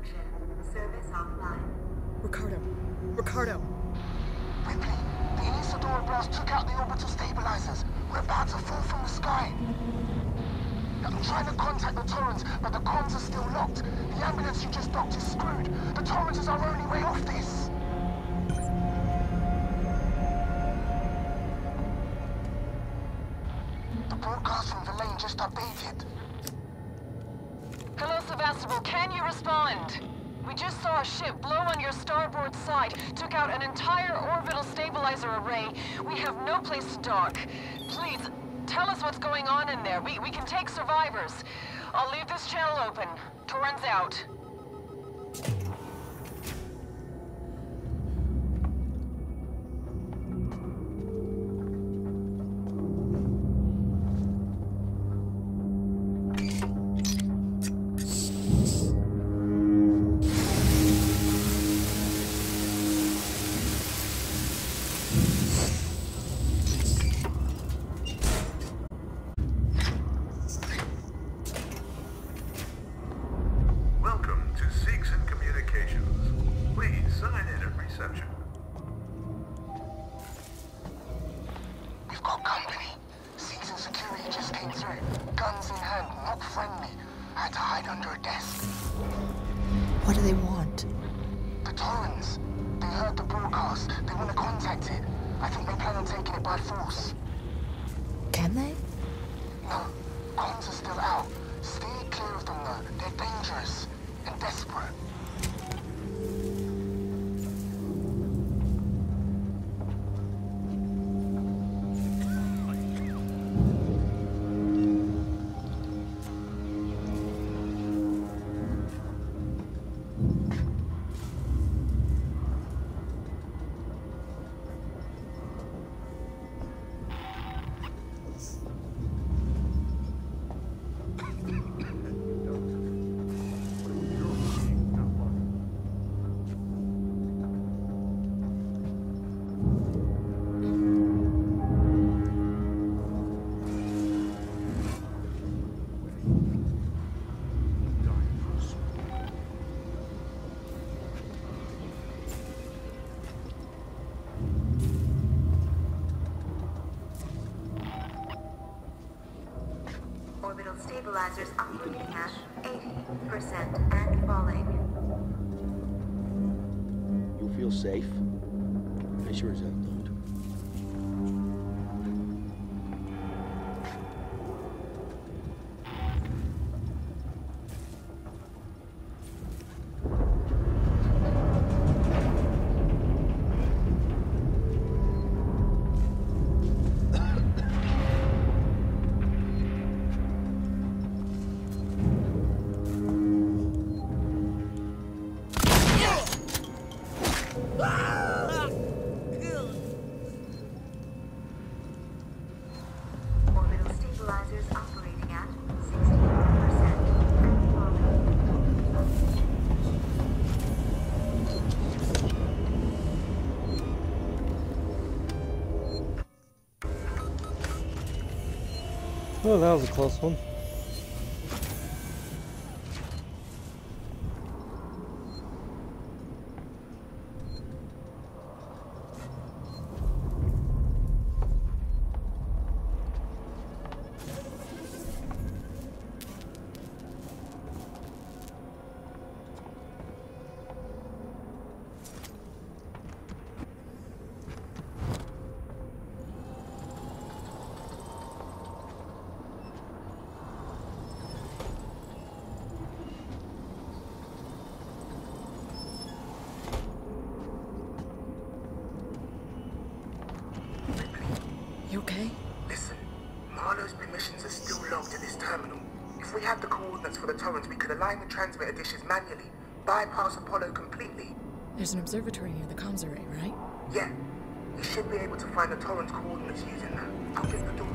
malfunction. Service offline. Ricardo. Ricardo. Ripley, the Anesidora blast took out the orbital stabilizers. We're about to fall from the sky. I'm trying to contact the Torrens, but the comms are still locked. The ambulance you just docked is screwed. The Torrens is our only way off this. The broadcast from Verlaine just updated. Sevastopol. Can you respond? We just saw a ship blow on your starboard side, took out an entire orbital stabilizer array. We have no place to dock. Please, tell us what's going on in there. We, we can take survivors. I'll leave this channel open. Torrens out. Company. Seegson security just came through. Guns in hand, not friendly. I had to hide under a desk. What do they want? The Torrens. They heard the broadcast. They want to contact it. I think they plan on taking it by force. Can they? No, comms are still out. Stay clear of them though. They're dangerous and desperate. Stabilizers operating at 80% and falling. You feel safe? I sure as hell don't. Oh, that was a close one. You okay? Listen, Marlow's permissions are still logged at this terminal. If we had the coordinates for the Torrens, we could align the transmitter dishes manually, bypass Apollo completely. There's an observatory near the comms array, right? Yeah, you should be able to find the Torrens coordinates using that. I'll get the door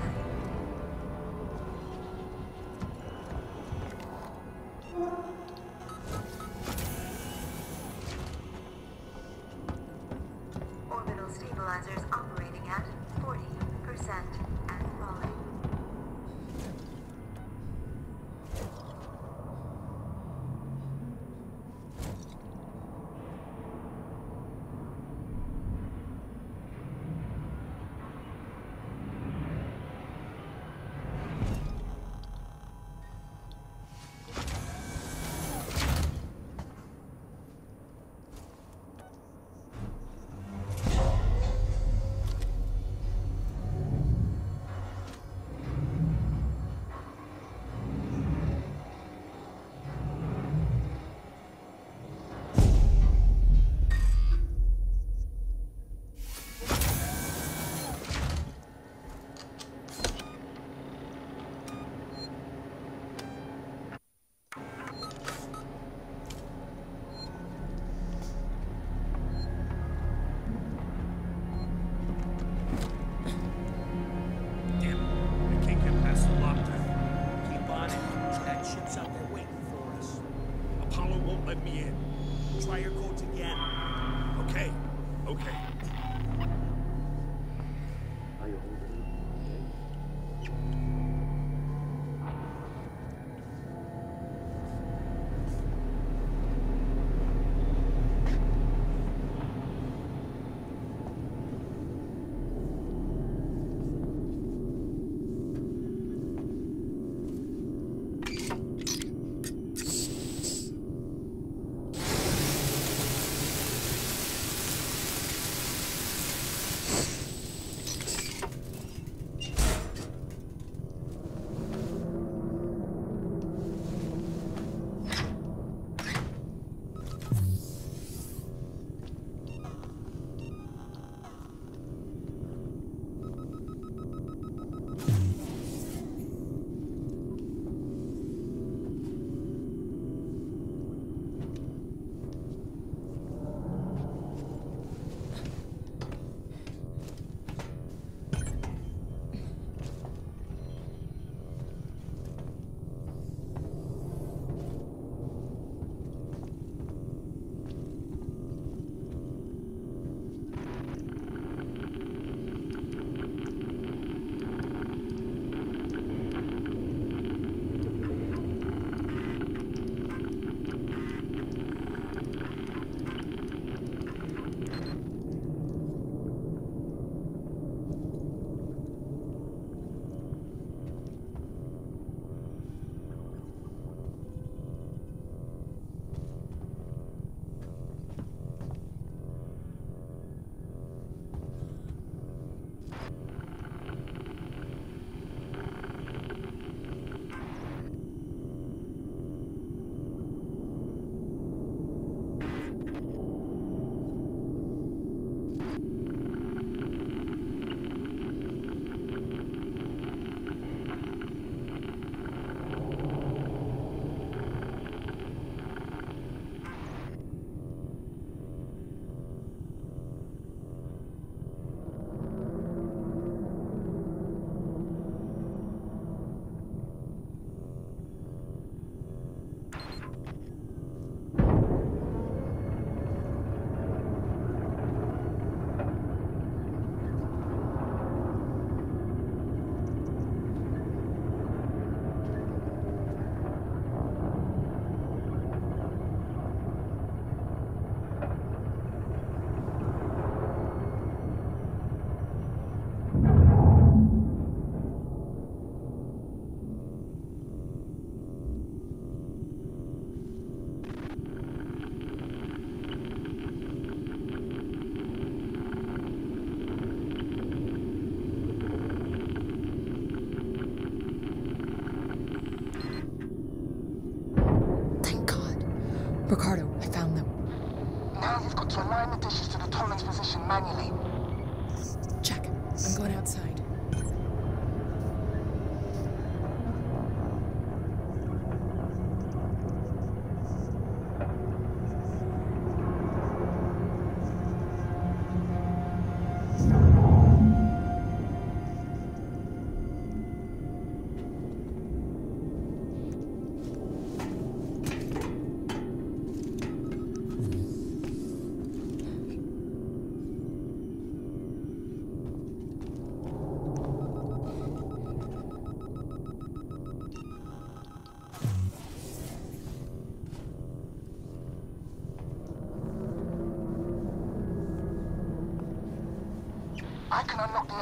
manually.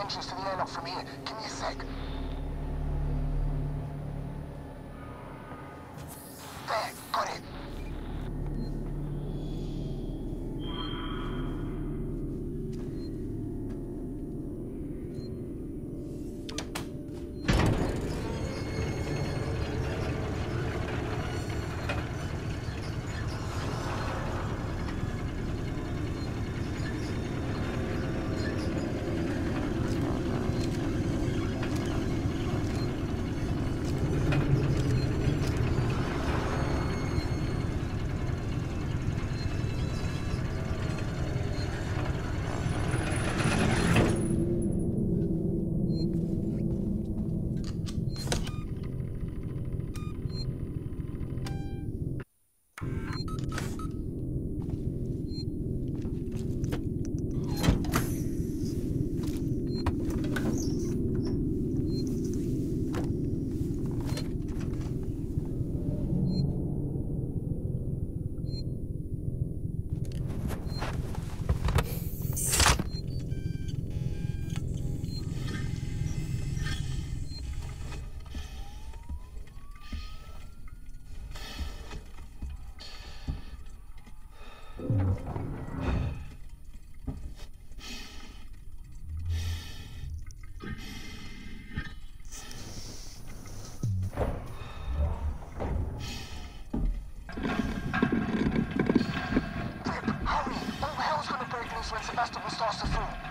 entrance to the airlock from here. Give me a sec. Sevastopol starts to fall.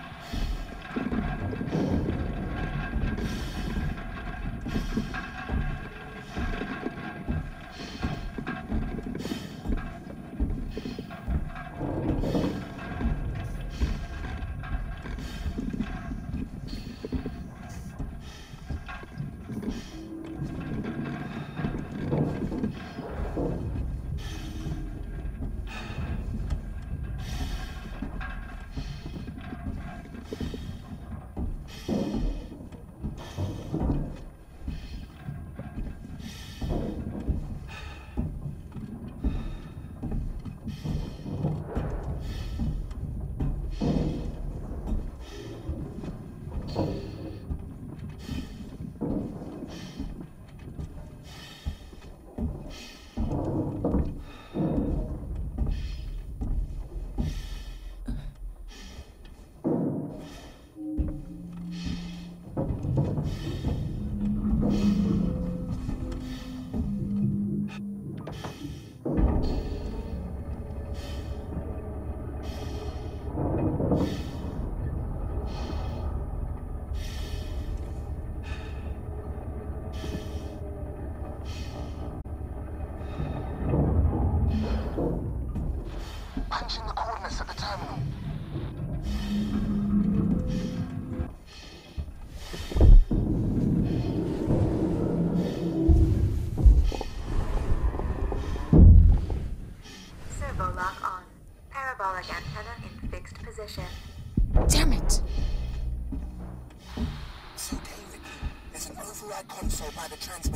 By the transmitters.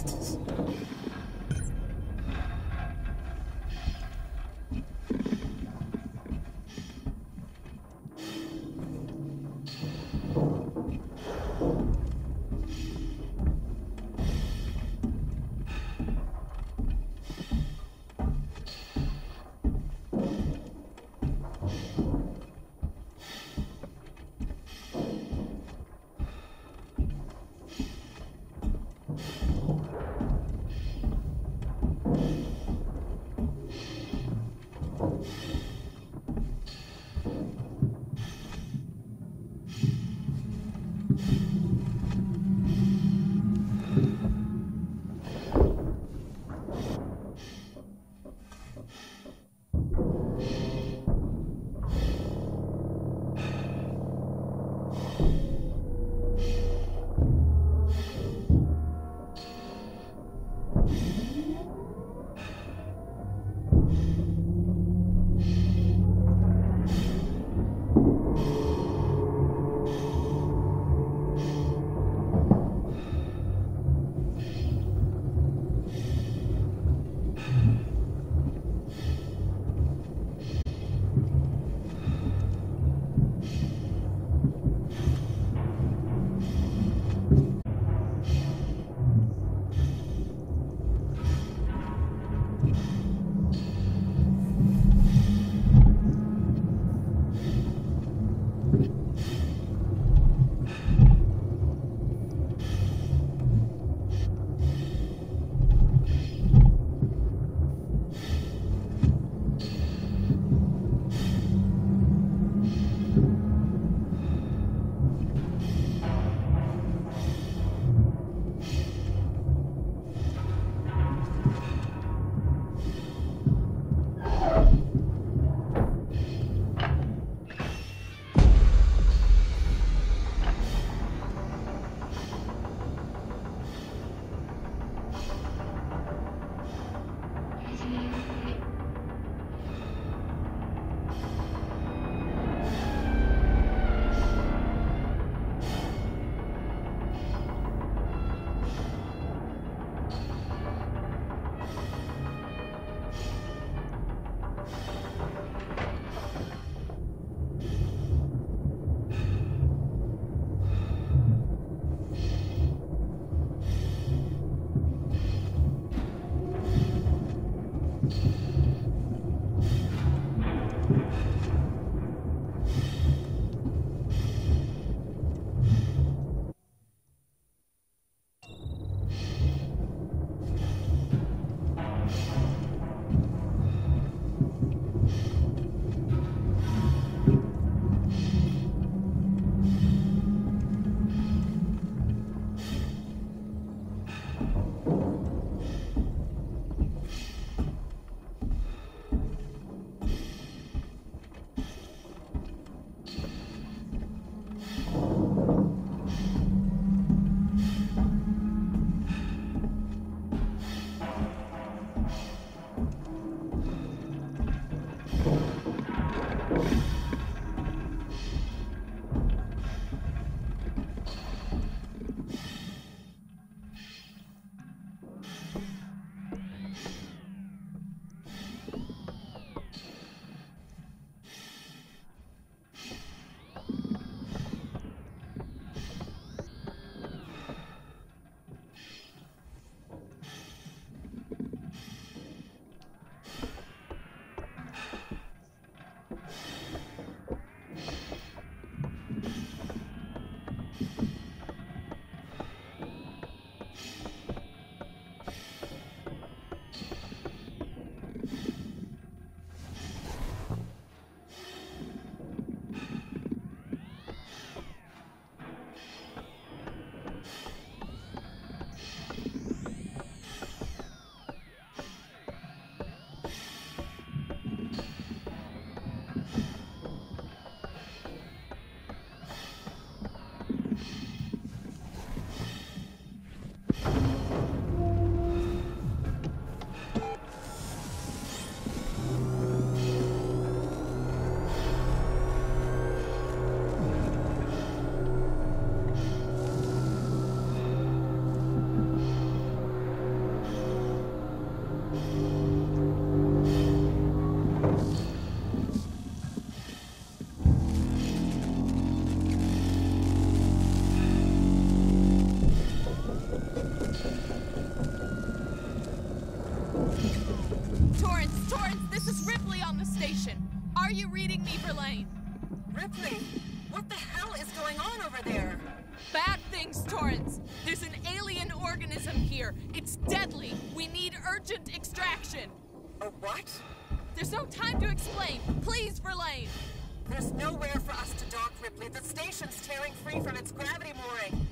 There's nowhere for us to dock, Ripley. The station's tearing free from its gravity mooring.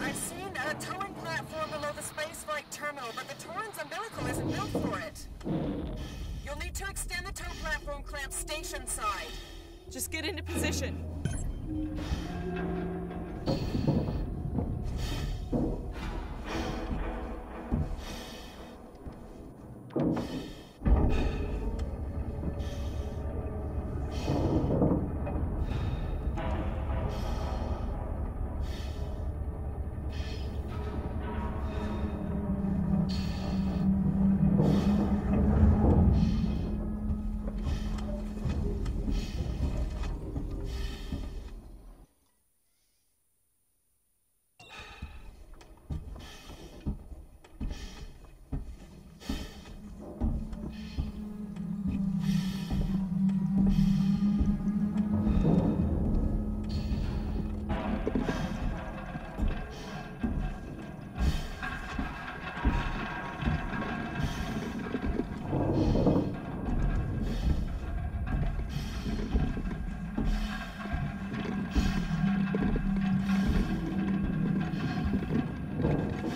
I've seen a towing platform below the spaceflight terminal, but the Torrens umbilical isn't built for it. You'll need to extend the tow platform clamp station side. Just get into position. you